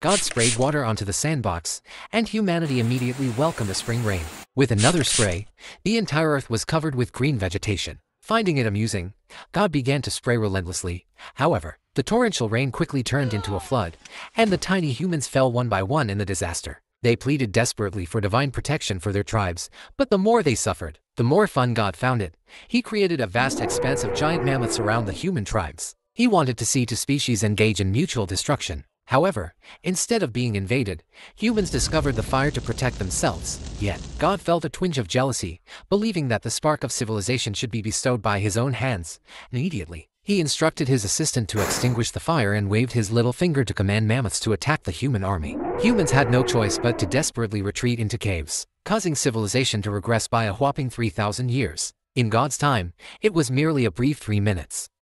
God sprayed water onto the sandbox, and humanity immediately welcomed a spring rain. With another spray, the entire earth was covered with green vegetation. Finding it amusing, God began to spray relentlessly. However, the torrential rain quickly turned into a flood, and the tiny humans fell one by one in the disaster. They pleaded desperately for divine protection for their tribes, but the more they suffered, the more fun God found it. He created a vast expanse of giant mammoths around the human tribes. He wanted to see two species engage in mutual destruction. However, instead of being invaded, humans discovered the fire to protect themselves. Yet, God felt a twinge of jealousy, believing that the spark of civilization should be bestowed by his own hands. Immediately, he instructed his assistant to extinguish the fire and waved his little finger to command mammoths to attack the human army. Humans had no choice but to desperately retreat into caves, causing civilization to regress by a whopping 3,000 years. In God's time, it was merely a brief three minutes.